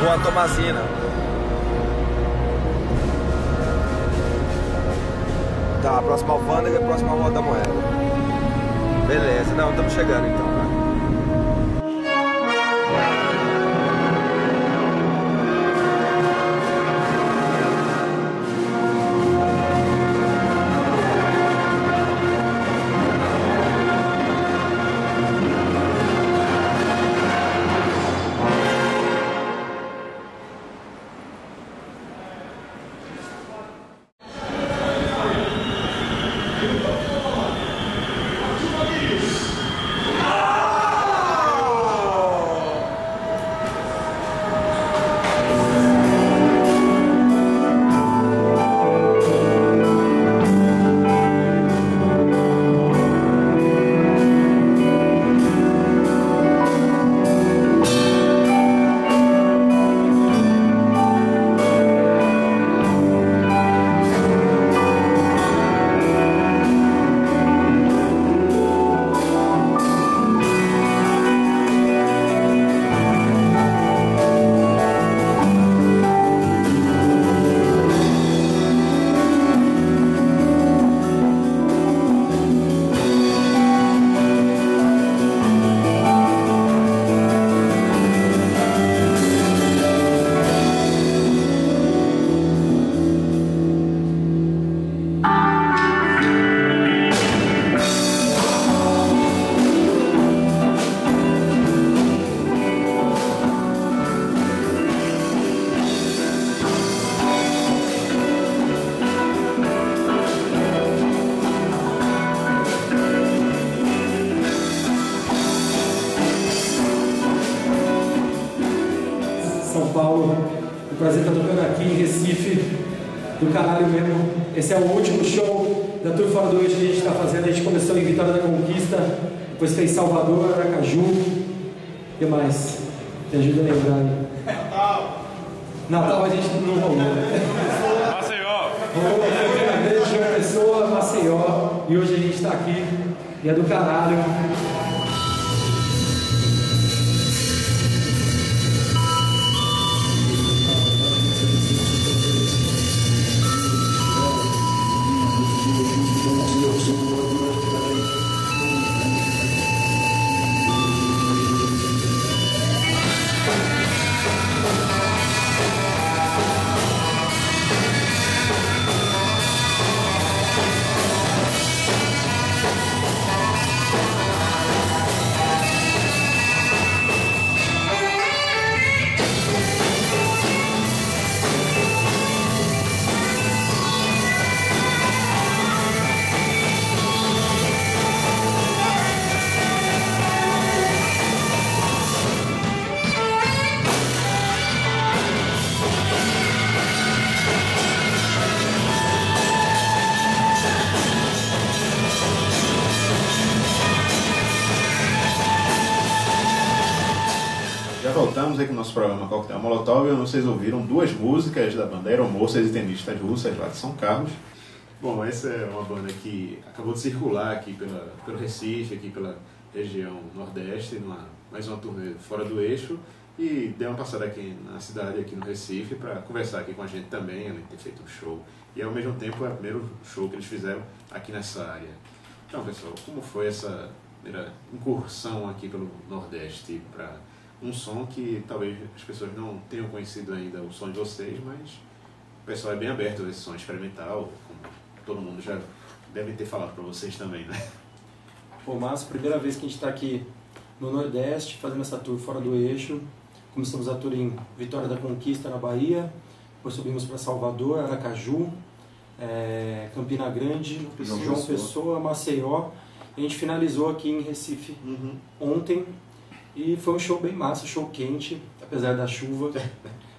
Rua Tomazina. Tá, próxima alfândega, próxima Rua da Moeda. Beleza, não, estamos chegando então. Né? Esse é o último show da Tour Fora do Eixo que a gente está fazendo. A gente começou em Vitória da Conquista, depois fez Salvador, Aracaju. O que mais? Me ajuda a lembrar. Natal. Natal a gente não rolou. Maceió. Rolou a primeira vez, João Pessoa, Maceió. E hoje a gente está aqui. E é do caralho. Voltamos aqui no nosso programa Coquetel Molotov vocês ouviram duas músicas da banda Aeromoças e Tenistas Russas lá de São Carlos. Bom, essa é uma banda que acabou de circular aqui pela, pelo Recife, aqui pela região Nordeste, numa, mais uma turnê fora do eixo e deu uma passada aqui na cidade, aqui no Recife, para conversar aqui com a gente também, além de ter feito um show. E ao mesmo tempo é o primeiro show que eles fizeram aqui nessa área. Então, pessoal, como foi essa primeira incursão aqui pelo Nordeste para um som que talvez as pessoas não tenham conhecido ainda o som de vocês, mas o pessoal é bem aberto a esse som experimental, como todo mundo já deve ter falado para vocês também, né? Pô, massa, primeira vez que a gente está aqui no Nordeste, fazendo essa tour fora do eixo. Começamos a tour em Vitória da Conquista, na Bahia, depois subimos para Salvador, Aracaju, é, Campina Grande, João, Pessoa. Pessoa, Maceió. A gente finalizou aqui em Recife uhum. ontem, e foi um show bem massa, show quente, apesar da chuva.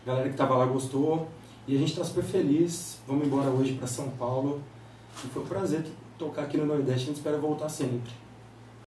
A galera que tava lá gostou. E a gente está super feliz. Vamos embora hoje para São Paulo. E foi um prazer tocar aqui no Nordeste. A gente espera voltar sempre.